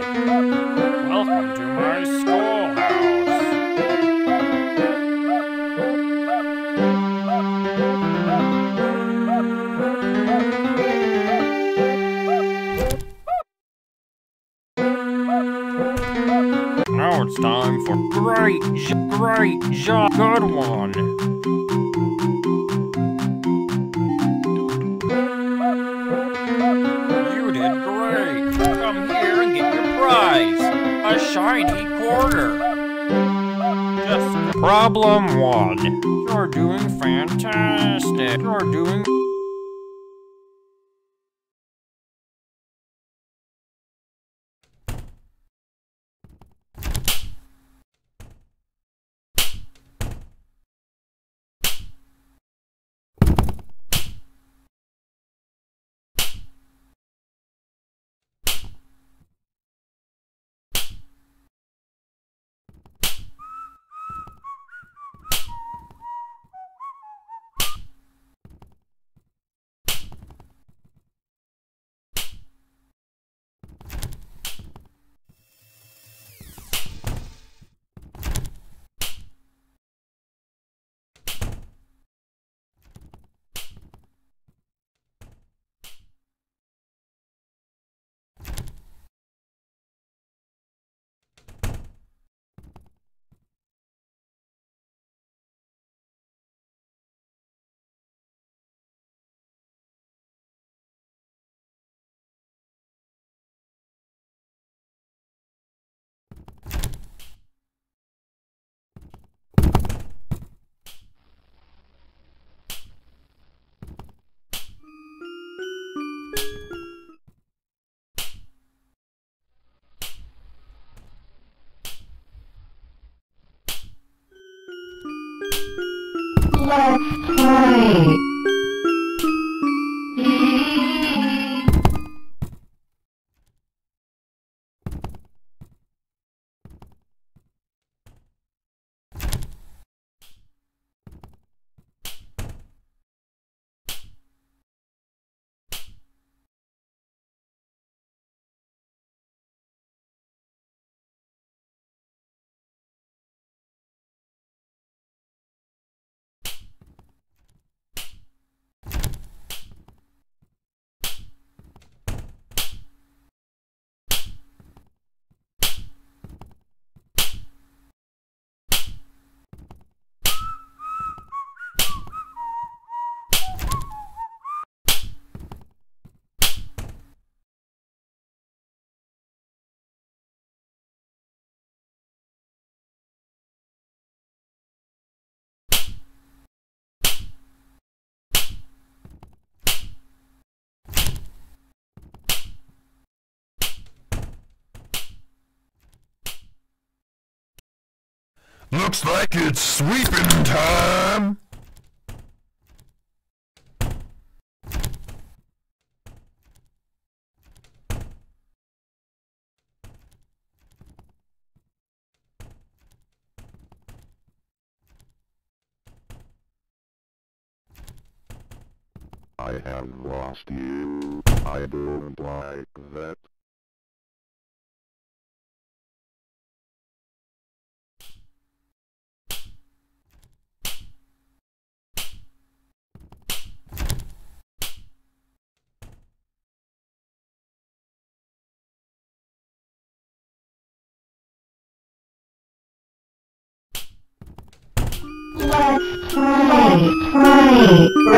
Welcome to my schoolhouse. Now it's time for great, great, good one. A shiny quarter. Just problem one. You're doing fantastic. You're doing Let's play. Looks like it's sweeping time! I have lost you. I don't like that. Let's play. Play.